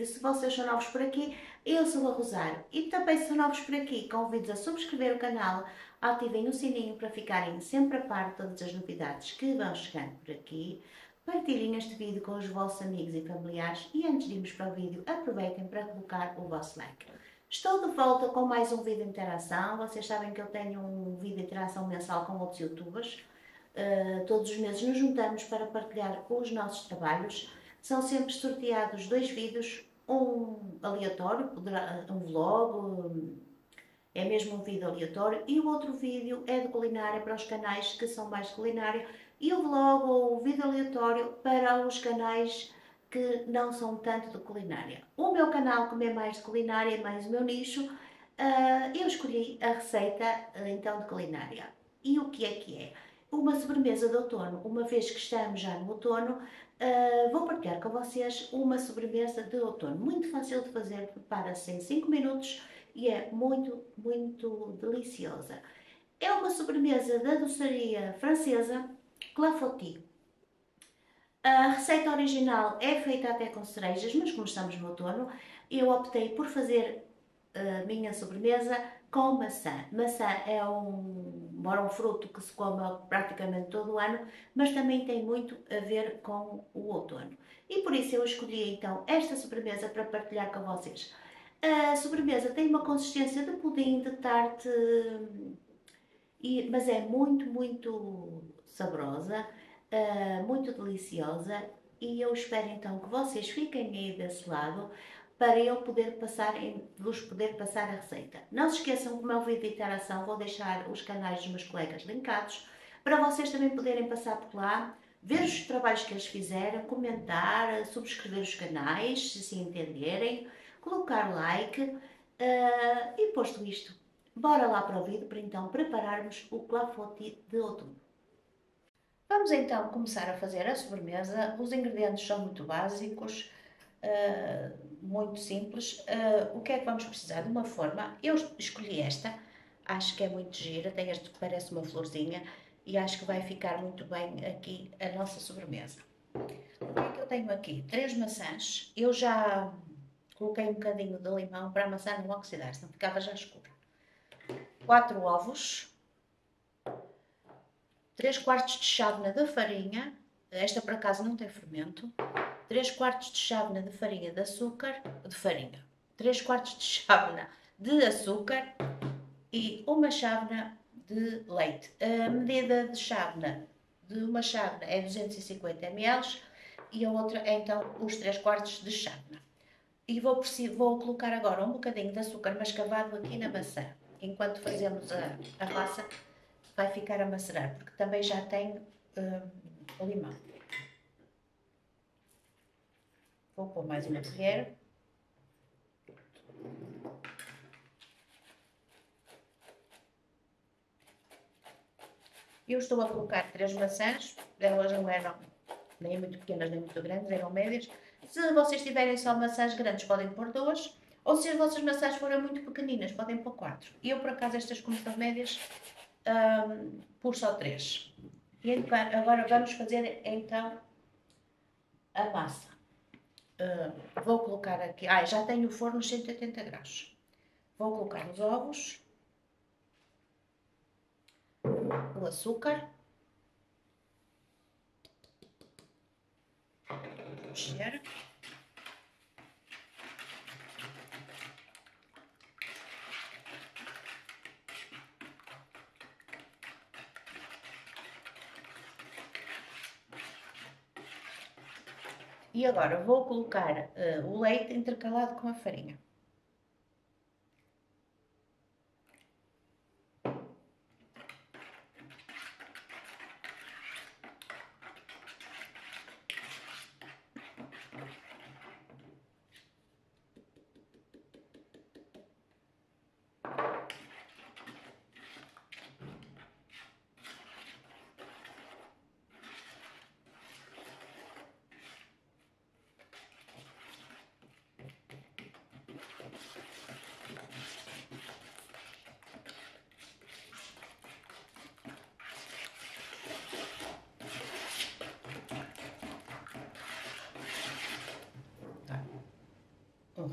vídeo. Se vocês são novos por aqui, eu sou a Rosário. E também se são novos por aqui, convido-vos a subscrever o canal, ativem o sininho para ficarem sempre a par de todas as novidades que vão chegando por aqui. Partilhem este vídeo com os vossos amigos e familiares e antes de irmos para o vídeo, aproveitem para colocar o vosso like. Estou de volta com mais um vídeo de interação. Vocês sabem que eu tenho um vídeo de interação mensal com outros youtubers. Uh, todos os meses nos juntamos para partilhar os nossos trabalhos são sempre sorteados dois vídeos, um aleatório, um vlog, é mesmo um vídeo aleatório, e o outro vídeo é de culinária para os canais que são mais culinária, e o vlog ou o vídeo aleatório para os canais que não são tanto de culinária. O meu canal, como é mais de culinária, é mais o meu nicho, ah, eu escolhi a receita então de culinária. E o que é que é? Uma sobremesa de outono, uma vez que estamos já no outono, Uh, vou partilhar com vocês uma sobremesa de outono, muito fácil de fazer, prepara-se em 5 minutos e é muito, muito deliciosa. É uma sobremesa da doçaria francesa Clafoutis. A receita original é feita até com cerejas, mas como estamos no outono, eu optei por fazer a minha sobremesa com maçã. Maçã é um, embora um fruto que se come praticamente todo o ano, mas também tem muito a ver com o outono. E por isso eu escolhi então esta sobremesa para partilhar com vocês. A sobremesa tem uma consistência de pudim, de tarte, mas é muito, muito saborosa, uh, muito deliciosa e eu espero então que vocês fiquem aí desse lado para eu poder passar, vos poder passar a receita. Não se esqueçam que o meu vídeo de interação vou deixar os canais dos meus colegas linkados para vocês também poderem passar por lá, ver os trabalhos que eles fizeram, comentar, subscrever os canais, se assim entenderem, colocar like uh, e posto isto, bora lá para o vídeo para então prepararmos o clafoutis de outono. Vamos então começar a fazer a sobremesa. Os ingredientes são muito básicos uh, muito simples. Uh, o que é que vamos precisar? De uma forma, eu escolhi esta, acho que é muito gira, tem este que parece uma florzinha e acho que vai ficar muito bem aqui a nossa sobremesa. O que é que eu tenho aqui? Três maçãs, eu já coloquei um bocadinho de limão para a maçã não oxidar, senão ficava já escura. Quatro ovos, três quartos de chávena de farinha, esta por acaso não tem fermento, 3 quartos de chávena de farinha de açúcar, de farinha, 3 quartos de chávena de açúcar e uma chávena de leite. A medida de chávena de uma chávena é 250 ml e a outra é então os 3 quartos de chávena. E vou, vou colocar agora um bocadinho de açúcar mascavado aqui na maçã. Enquanto fazemos a, a massa, vai ficar a macerar, porque também já tem uh, limão. Vou pôr mais uma colher. Eu estou a colocar três maçãs, elas não eram nem muito pequenas nem muito grandes, eram médias. Se vocês tiverem só maçãs grandes, podem pôr duas. Ou se as vossas maçãs forem muito pequeninas, podem pôr quatro. Eu, por acaso, estas como são médias, um, pus só três. E agora vamos fazer, então, a massa. Uh, vou colocar aqui, ah, já tenho o forno 180 graus. Vou colocar os ovos, o açúcar, mexer. E agora vou colocar uh, o leite intercalado com a farinha.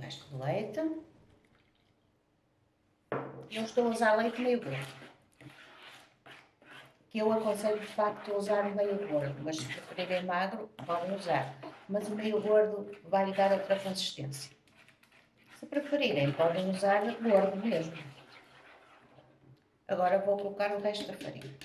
Resto do leite. Eu estou a usar leite meio gordo que eu aconselho de facto a usar o meio gordo, mas se preferirem magro, podem usar. Mas o meio gordo vai lhe dar outra consistência. Se preferirem, podem usar gordo mesmo. Agora vou colocar o resto da farinha.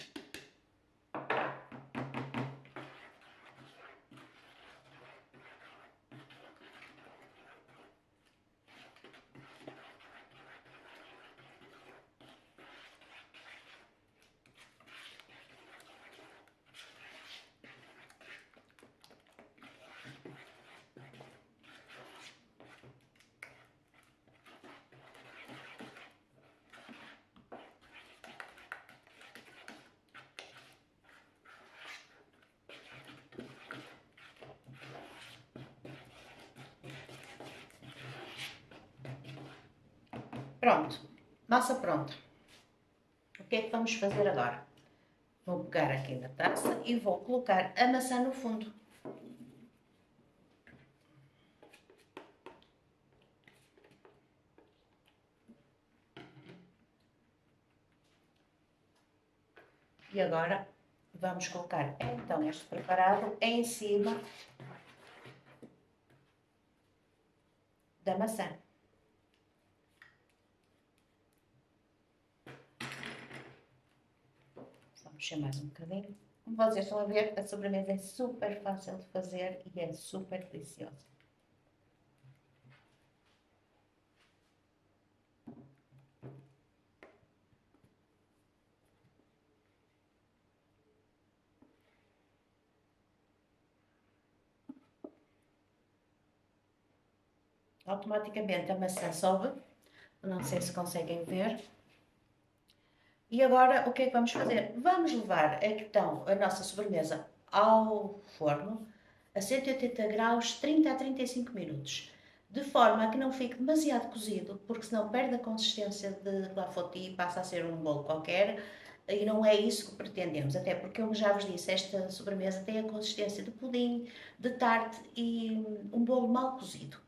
Pronto, massa pronta. O que é que vamos fazer agora? Vou pegar aqui na taça e vou colocar a maçã no fundo. E agora vamos colocar então este preparado em cima da maçã. Mexer mais um bocadinho. Como vocês estão a ver, a sobremesa é super fácil de fazer e é super deliciosa. Automaticamente a maçã sobe, não sei se conseguem ver, e agora, o que é que vamos fazer? Vamos levar, então, a nossa sobremesa ao forno a 180 graus, 30 a 35 minutos. De forma a que não fique demasiado cozido, porque senão perde a consistência de clafoutis e passa a ser um bolo qualquer. E não é isso que pretendemos, até porque, como já vos disse, esta sobremesa tem a consistência de pudim, de tarte e um bolo mal cozido.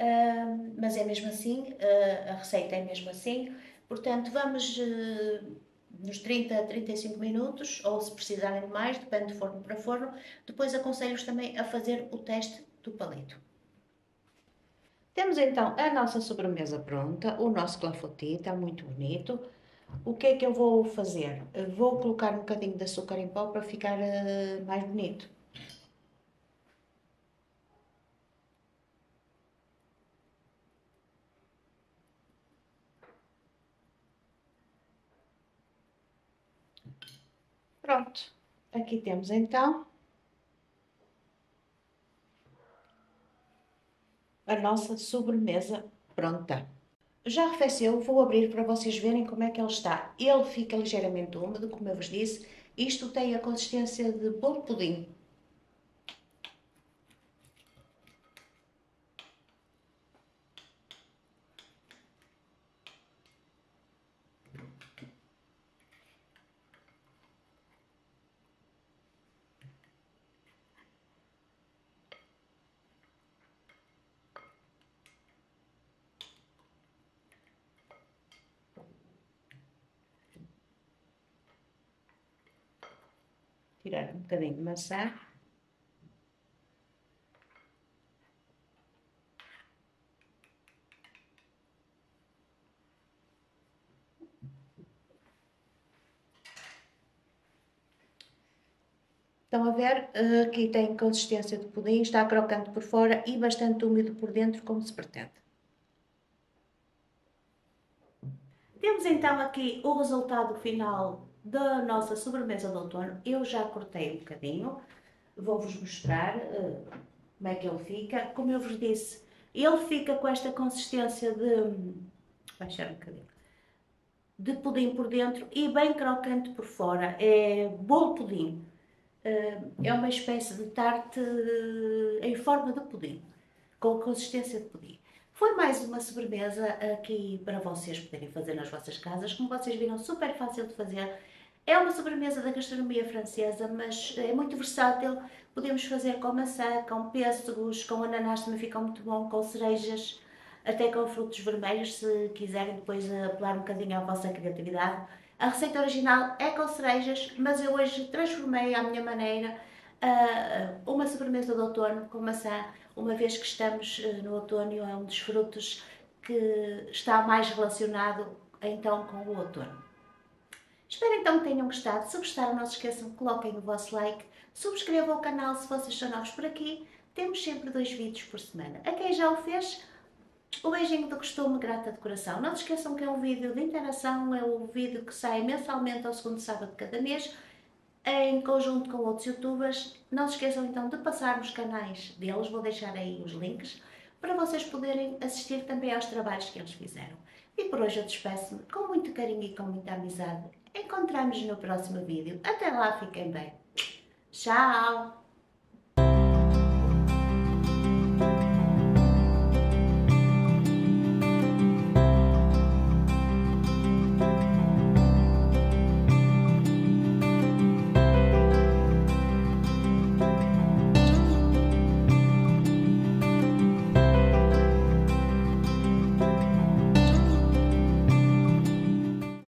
Uh, mas é mesmo assim, uh, a receita é mesmo assim. Portanto, vamos uh, nos 30 a 35 minutos, ou se precisarem de mais, depende de forno para forno. Depois aconselho-vos também a fazer o teste do palito. Temos então a nossa sobremesa pronta, o nosso clafoutis está muito bonito. O que é que eu vou fazer? Vou colocar um bocadinho de açúcar em pó para ficar uh, mais bonito. Pronto, aqui temos então a nossa sobremesa pronta. Já arrefeceu, vou abrir para vocês verem como é que ele está. Ele fica ligeiramente úmido, como eu vos disse. Isto tem a consistência de bolo pudim. Tirar um bocadinho de maçã. Estão a ver? Aqui tem consistência de pudim, está crocante por fora e bastante úmido por dentro, como se pretende. Temos então aqui o resultado final da nossa sobremesa de outono, eu já cortei um bocadinho, vou-vos mostrar uh, como é que ele fica. Como eu vos disse, ele fica com esta consistência de... baixar um bocadinho. De pudim por dentro e bem crocante por fora. É bolo pudim. Uh, é uma espécie de tarte uh, em forma de pudim, com consistência de pudim. Foi mais uma sobremesa aqui para vocês poderem fazer nas vossas casas. Como vocês viram, super fácil de fazer é uma sobremesa da gastronomia francesa, mas é muito versátil. Podemos fazer com maçã, com pêssegos, com ananás também fica muito bom, com cerejas. até com frutos vermelhos, se quiserem depois apelar um bocadinho à vossa criatividade. A receita original é com cerejas, mas eu hoje transformei à minha maneira uh, uma sobremesa do outono com maçã, uma vez que estamos uh, no outono e é um dos frutos que está mais relacionado então com o outono. Espero então que tenham gostado. Se gostaram, não se esqueçam, coloquem o vosso like, subscrevam o canal se vocês são novos por aqui. Temos sempre dois vídeos por semana. A quem já o fez, o beijinho do costume, grata de coração. Não se esqueçam que é um vídeo de interação, é o vídeo que sai mensalmente ao segundo sábado de cada mês, em conjunto com outros youtubers. Não se esqueçam então de passar nos canais deles, vou deixar aí os links, para vocês poderem assistir também aos trabalhos que eles fizeram. E por hoje eu despeço-me com muito carinho e com muita amizade. Encontramos no próximo vídeo. Até lá, fiquem bem. Tchau!